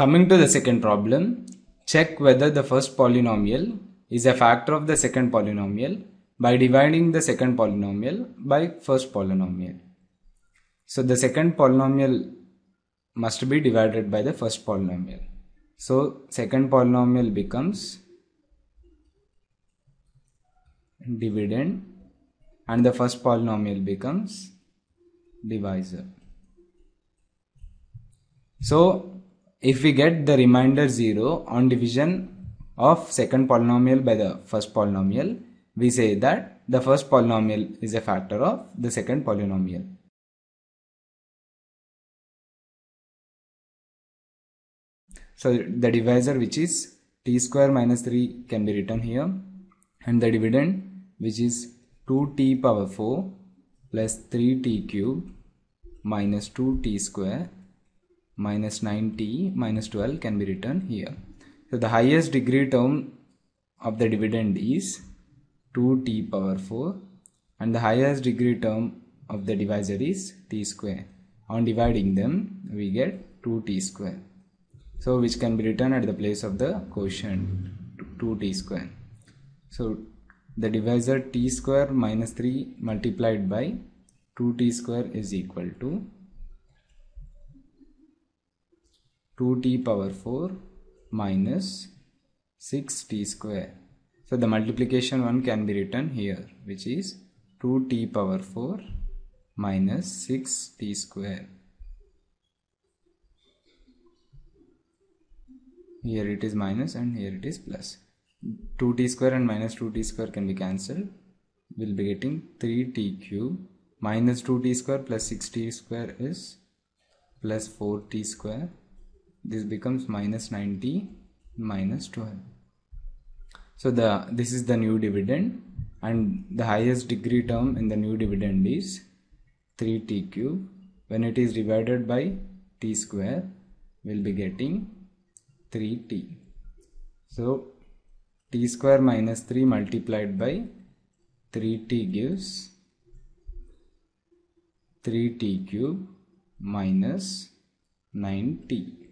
Coming to the second problem, check whether the first polynomial is a factor of the second polynomial by dividing the second polynomial by first polynomial. So the second polynomial must be divided by the first polynomial. So second polynomial becomes dividend and the first polynomial becomes divisor. So if we get the remainder 0 on division of second polynomial by the first polynomial, we say that the first polynomial is a factor of the second polynomial. So the divisor which is t square minus 3 can be written here and the dividend which is 2t power 4 plus 3t cube minus 2t square minus 9t minus 12 can be written here. So the highest degree term of the dividend is 2t power 4 and the highest degree term of the divisor is t square. On dividing them we get 2t square. So which can be written at the place of the quotient 2t square. So the divisor t square minus 3 multiplied by 2t square is equal to 2t power 4 minus 6t square. So the multiplication one can be written here which is 2t power 4 minus 6t square. Here it is minus and here it is plus. 2t square and minus 2t square can be cancelled. We'll be getting 3t cube minus 2t square plus 6t square is plus 4t square this becomes minus 90 minus 12 so the this is the new dividend and the highest degree term in the new dividend is 3t cube. When it is divided by t square we'll be getting 3t so t square minus 3 multiplied by 3t gives 3t cube minus 9t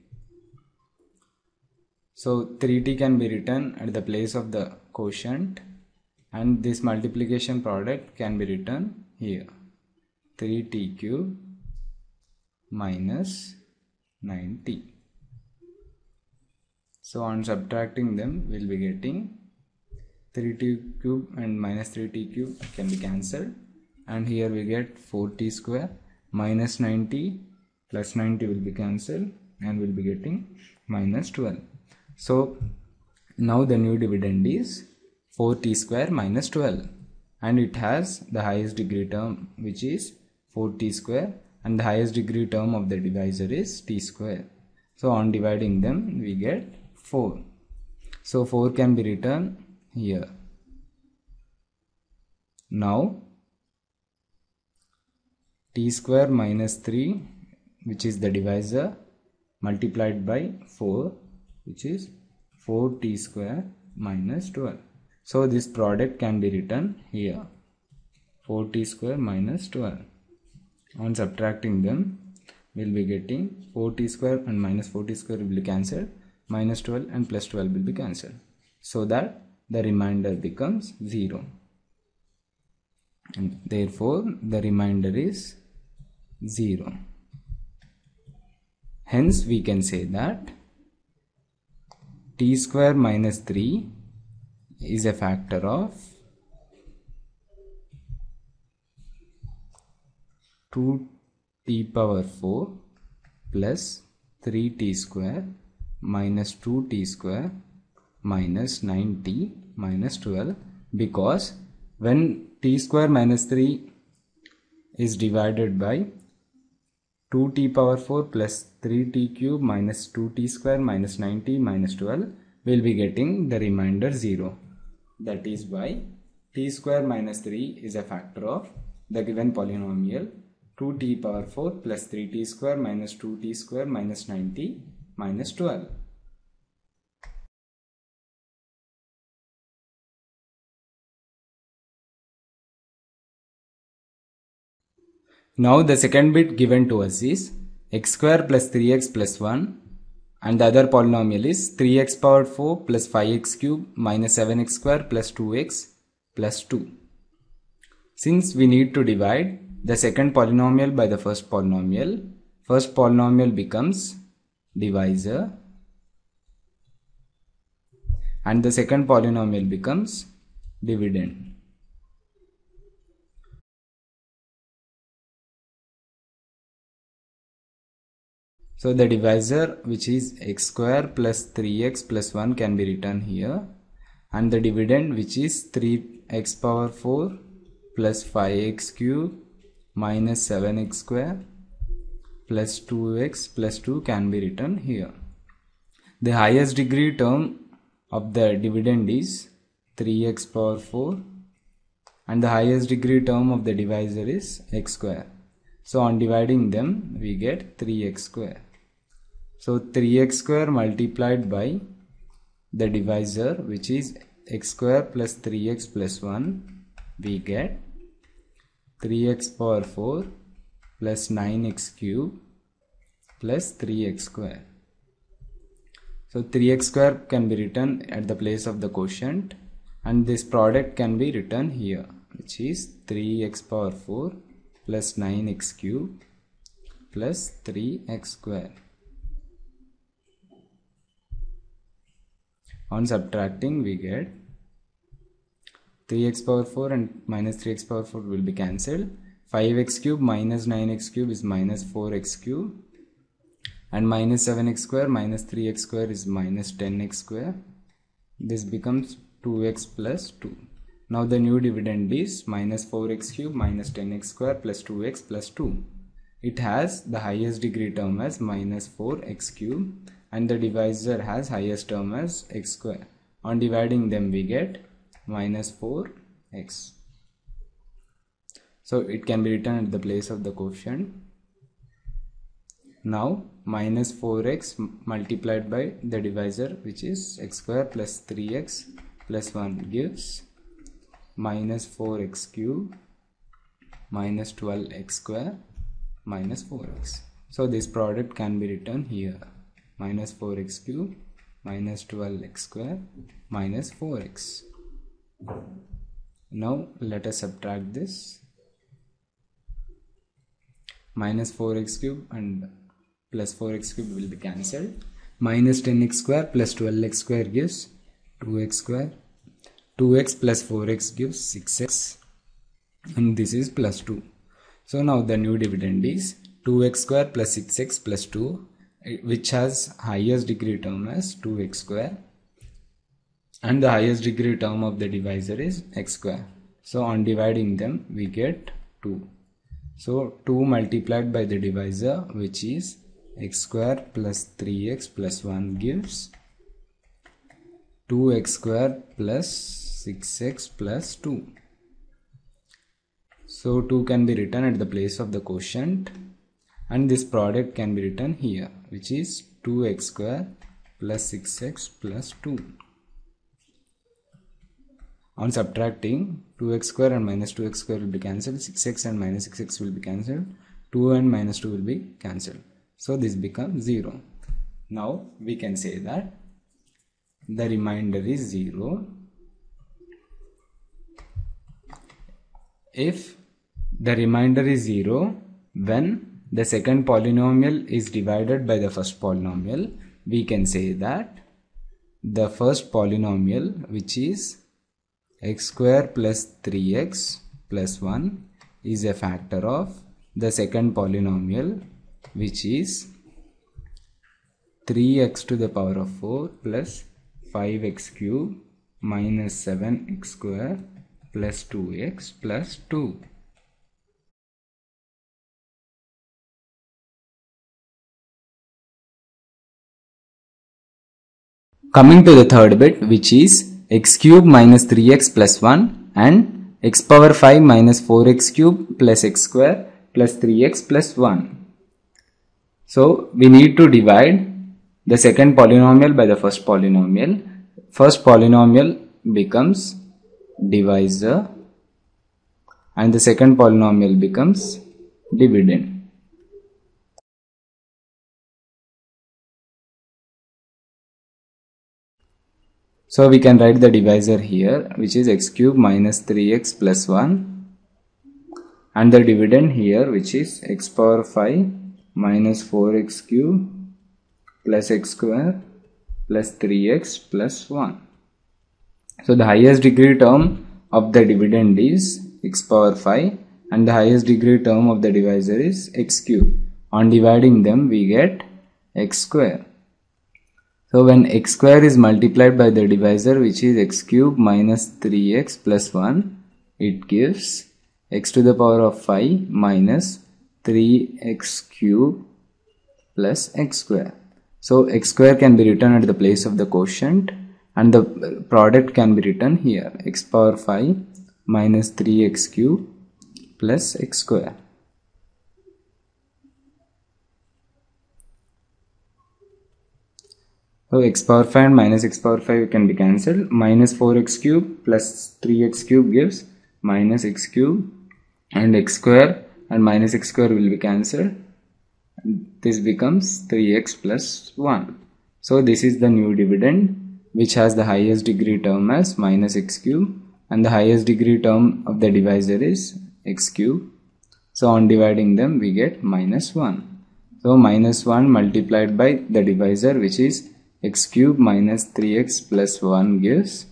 so 3t can be written at the place of the quotient and this multiplication product can be written here. 3t cube minus 9t. So on subtracting them we'll be getting 3t cube and minus 3t cube can be cancelled and here we get 4t square minus 90 plus 90 will be cancelled and we'll be getting minus 12. So now the new dividend is 4t square minus 12 and it has the highest degree term which is 4t square and the highest degree term of the divisor is t square. So on dividing them we get 4. So 4 can be written here. Now t square minus 3 which is the divisor multiplied by 4 which is 4t square minus 12. So this product can be written here. 4t square minus 12. On subtracting them we'll be getting 4t square and minus 4t square will be cancelled. Minus 12 and plus 12 will be cancelled. So that the remainder becomes 0 and therefore the remainder is 0 hence we can say that t square minus 3 is a factor of 2t power 4 plus 3t square minus 2t square minus 9t minus 12 because when t square minus 3 is divided by 2t power 4 plus 3t cube minus 2t square minus 9t minus 12 will be getting the remainder 0 that is why t square minus 3 is a factor of the given polynomial 2t power 4 plus 3t square minus 2t square minus 9t minus 12. Now the second bit given to us is x square plus 3x plus 1 and the other polynomial is 3x power 4 plus 5x cube minus 7x square plus 2x plus 2. Since we need to divide the second polynomial by the first polynomial, first polynomial becomes divisor and the second polynomial becomes dividend. So the divisor which is x square plus 3x plus 1 can be written here and the dividend which is 3x power 4 plus 5x cube minus 7x square plus 2x plus 2 can be written here. The highest degree term of the dividend is 3x power 4 and the highest degree term of the divisor is x square. So on dividing them we get 3x square. So 3x square multiplied by the divisor which is x square plus 3x plus 1 we get 3x power 4 plus 9x cube plus 3x square. So 3x square can be written at the place of the quotient and this product can be written here which is 3x power 4 plus 9x cube plus 3x square. On subtracting we get 3x power 4 and minus 3x power 4 will be cancelled. 5x cube minus 9x cube is minus 4x cube. And minus 7x square minus 3x square is minus 10x square. This becomes 2x plus 2 now the new dividend is minus 4x cube minus 10x square plus 2x plus 2 it has the highest degree term as minus 4x cube and the divisor has highest term as x square. On dividing them we get minus 4x so it can be written at the place of the quotient. Now minus 4x multiplied by the divisor which is x square plus 3x plus 1 gives minus 4x cube minus 12x square minus 4x. So this product can be written here minus 4x cube minus 12x square minus 4x. Now let us subtract this. Minus 4x cube and plus 4x cube will be cancelled. Minus 10x square plus 12x square gives 2x square. 2x plus 4x gives 6x and this is plus 2 so now the new dividend is 2x square plus 6x plus 2 which has highest degree term as 2x square. And the highest degree term of the divisor is x square. So on dividing them we get 2 so 2 multiplied by the divisor which is x square plus 3x plus 1 gives 2x square plus 6x plus 2. So 2 can be written at the place of the quotient. And this product can be written here which is 2x square plus 6x plus 2. On subtracting 2x square and minus 2x square will be cancelled 6x and minus 6x will be cancelled 2 and minus 2 will be cancelled so this becomes 0. Now we can say that the remainder is 0 if the remainder is 0 when the second polynomial is divided by the first polynomial we can say that the first polynomial which is x square plus 3x plus 1 is a factor of the second polynomial which is 3x to the power of 4 plus 5x cube minus 7x square plus 2x plus 2. Coming to the third bit which is x cube minus 3x plus 1 and x power 5 minus 4x cube plus x square plus 3x plus 1. So we need to divide the second polynomial by the first polynomial. First polynomial becomes divisor and the second polynomial becomes dividend. So we can write the divisor here which is x cube minus 3x plus 1 and the dividend here which is x power 5 minus 4x cube plus x square plus 3x plus 1. So the highest degree term of the dividend is x power 5 and the highest degree term of the divisor is x cube. On dividing them we get x square. So when x square is multiplied by the divisor which is x cube minus 3x plus 1 it gives x to the power of 5 minus 3x cube plus x square. So x square can be written at the place of the quotient and the product can be written here x power 5 minus 3x cube plus x square. So x power 5 and minus x power 5 can be cancelled. Minus 4x cube plus 3x cube gives minus x cube and x square and minus x square will be cancelled. This becomes 3x plus 1. So this is the new dividend which has the highest degree term as minus x cube and the highest degree term of the divisor is x cube. So on dividing them we get minus 1. So minus 1 multiplied by the divisor which is x cube minus 3x plus 1 gives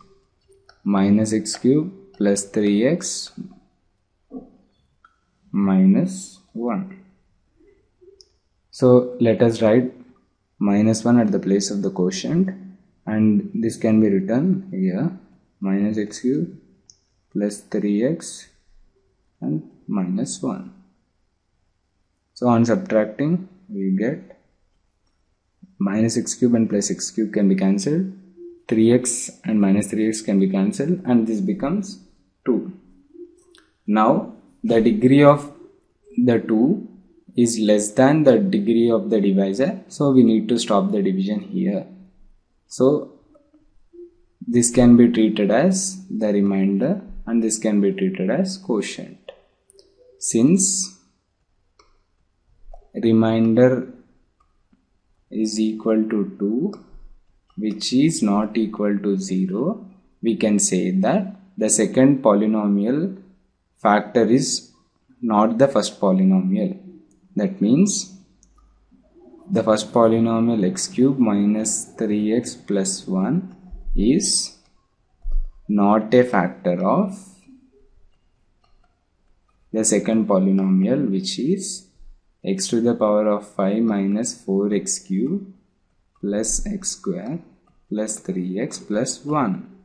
minus x cube plus 3x minus 1. So let us write minus 1 at the place of the quotient and this can be written here minus x cube plus 3x and minus 1. So on subtracting we get minus x cube and plus x cube can be cancelled. 3x and minus 3x can be cancelled and this becomes 2 now the degree of the 2 is less than the degree of the divisor so we need to stop the division here. So this can be treated as the remainder and this can be treated as quotient. Since remainder is equal to 2 which is not equal to 0 we can say that the second polynomial factor is not the first polynomial. That means the first polynomial x cube minus 3x plus 1 is not a factor of the second polynomial which is x to the power of 5 minus 4x cube plus x square plus 3x plus 1